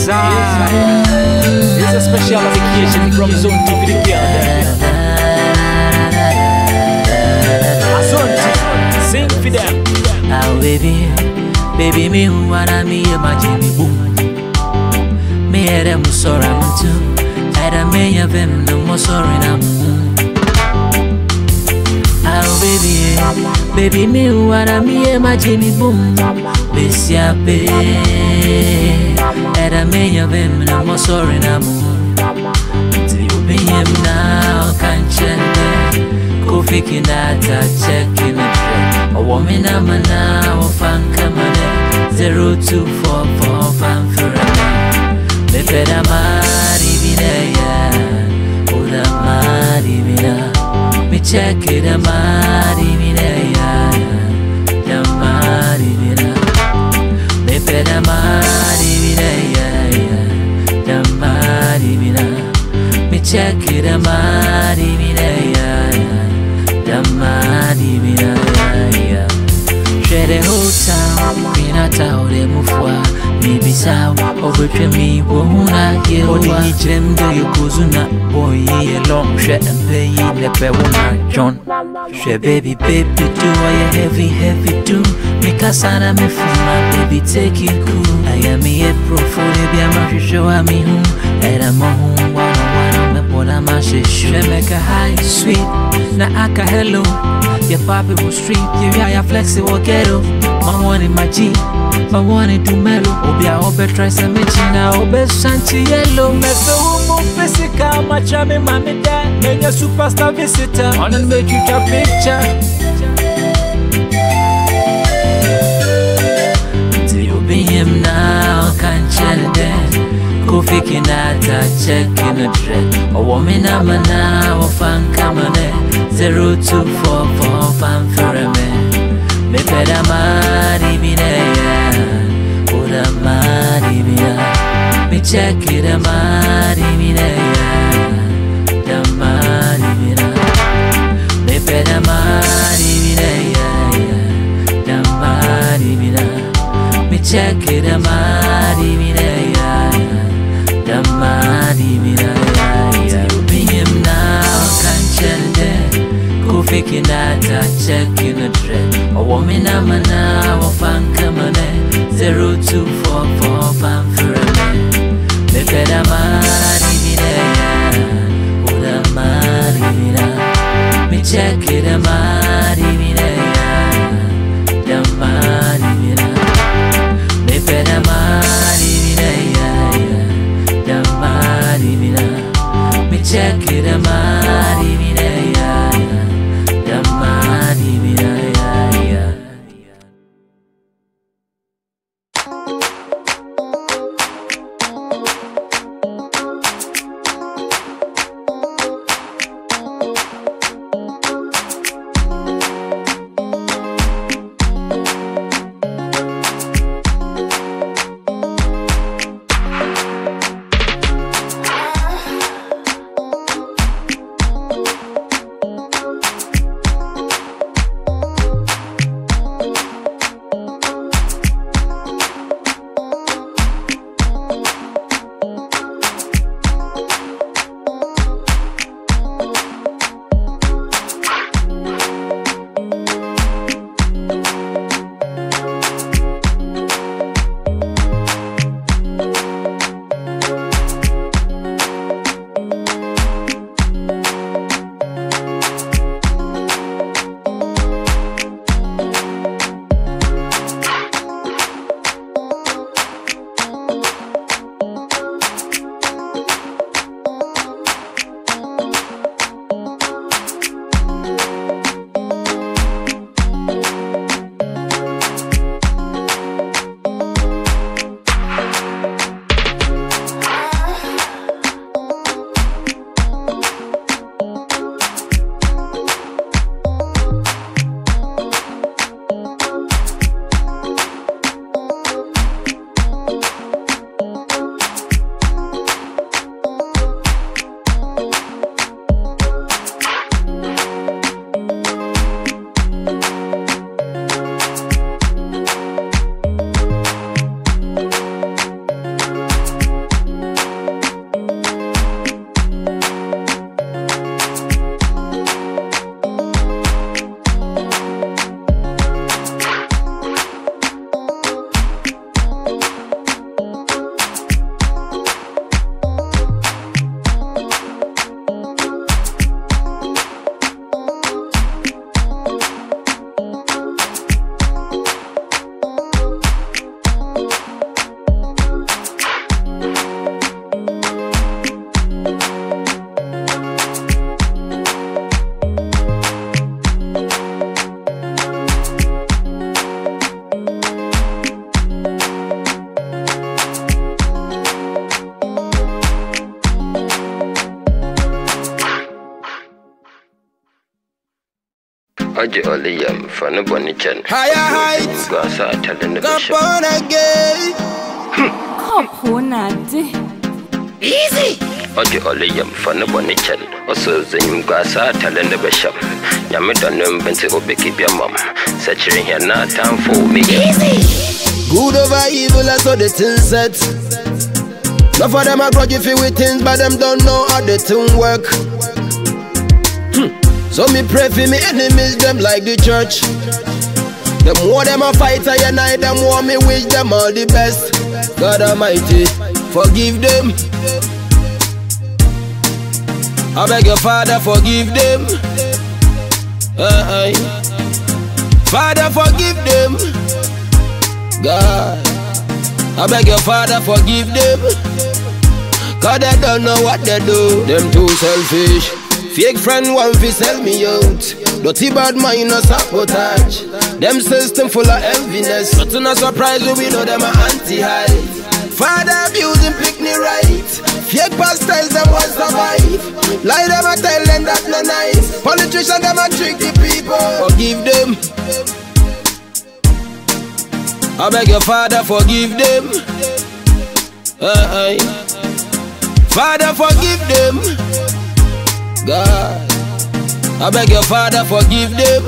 Yes, I. It's a special vacation from Zone TV. Azonti, sing for them. Oh baby, baby me who wanna me imagine me boom. Me head em sorry I'm too. Head a me ya vem no more sorry na Oh baby, baby me who wanna me imagine me boom. Miss ya be. Head a me ya vem no more sorry na Do you be him now? Can't check Kofi Kinata checking a check. A woman I'm a now, fan coming zero two four four fan forever. Me peda mari binaya, Uda mari bina. Me check it a mari binaya, Ya mari bina. Me peda mari Queen Ata, the Mufwa, maybe Sao, over to me, Wona, you only gem, do you Kuzuna, boy, ye long, share and pay ye, the Pewona, John. Share baby, baby, do I a heavy, heavy do? Make a sign of me for my baby, take it cool. I am a pro for the Biama, show me who, one, but I'm a shish, make a high, sweet, na aka hello. Your papi will street, your ya flexible ghetto. My one in my G, my one in Dumelo. Obia obe try some mechina, obe shanty yellow. Meso humu physical, machame mami da. Menya superstar visitor, on and make you a picture. Do you be him now? Can't tell them. ufikinata chekinodre owominamana ofankamane 0244 fanfereme mepedamadibineya udamadibina michekidamadibineya damadibina mepedamadibineya damadibina michekidamadibi mari binaya. You be him now, can't tell them. Kofi Kinata checking a dread. A woman I'm a now, a fan coming Zero two four four fan for a man. Me peda mari binaya, Uda mari bina. Me check it a mari Oje ole yam fa no boni chen. Higher heights. Go asa tell ne Come bishop. on again. Kokonade. Oje ole yam fa no boni chen. Oso zenyum go asa tell ne bishop. Nyame don no mbente obeki bia mam. Searching here na time for me. Good over evil, that's how the thing set. Enough of them are grudge if you with things, but them don't know how the thing work. So me pray for me enemies, them like the church. The more them a fight, I and I, the more me wish them all the best. God Almighty, forgive them. I beg your Father, forgive them. Uh-uh. Father, forgive them. God, I beg your father forgive them. Cause they don't know what they do. Them too selfish. Fake friend want to sell me out. Dirty bad mind no sabotage. Them system full of enviness. But to no surprise we know them are anti-high. Father abusing pick me right. Fake pastors them want survive. Lie them a tell them that no nice. Politicians them a trick the people. Forgive them. I beg your father forgive them. Uh-uh. Father forgive them. God, I beg your father forgive them.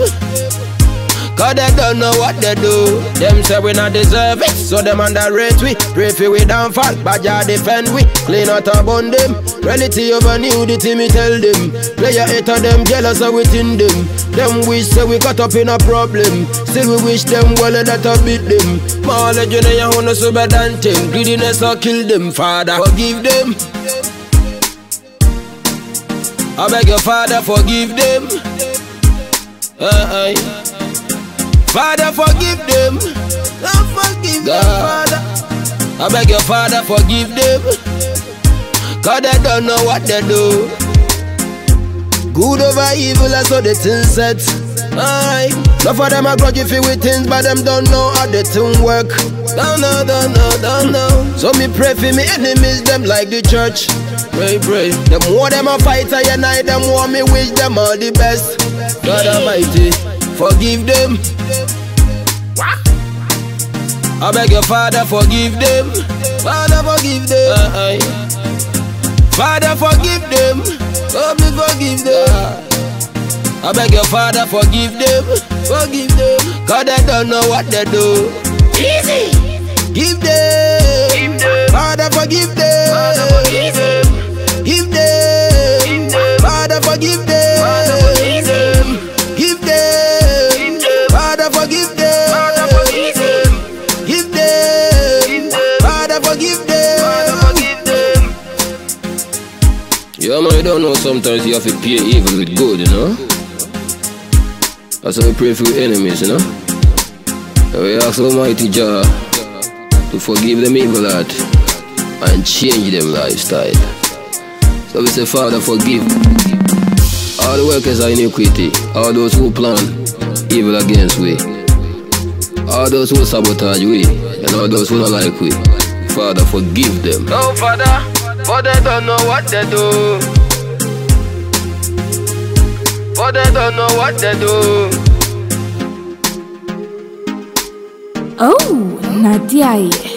Cause they don't know what they do. Them say we not deserve it, so them underrate we. Pray for we downfall, but ya defend we. Clean out upon them. Reality over nudity, me tell them. Player hater them jealous of within them. Them wish say we caught up in a problem. Still we wish them well that I beat them. More legend you wanna so bad than them. Greediness or kill them, Father. Forgive them. I beg your Father forgive them. Uh-uh. Father, forgive them. Lord, forgive them, Father. I beg your Father, forgive them. Cause they don't know what they do. Good over evil, that's how the thing set. Alright. Enough of them are grudge if you with things, but them don't know how the thing work. Don't know, don't know. So me pray for me enemies, them like the church. Pray, pray. The more them a fight, I and I, the more me wish them all the best. God Almighty, forgive them. I beg your father, forgive them. Father, forgive them. Uh-uh. Father, forgive them. Oh, me forgive them. Uh-uh. I beg your father, forgive them. Forgive them. Cause they don't know what they do. Easy. Give them. Father, forgive them. Father, forgive them. Give them. Father, forgive them. Give them. Father, forgive them. Give them. Give them. Father, forgive them. Father, forgive them. Yeah, man, you don't know sometimes you have to pay evil with good, you know? That's how we pray for your enemies, you know? And we ask Almighty Jah to forgive them evil heart and change them lifestyle. So we say, Father, forgive all the workers of iniquity, all those who plan evil against we, all those who sabotage we, and all those who don't like we. Father, forgive them. No, Father, for they don't know what they do. For they don't know what they do. Oh, Nadia.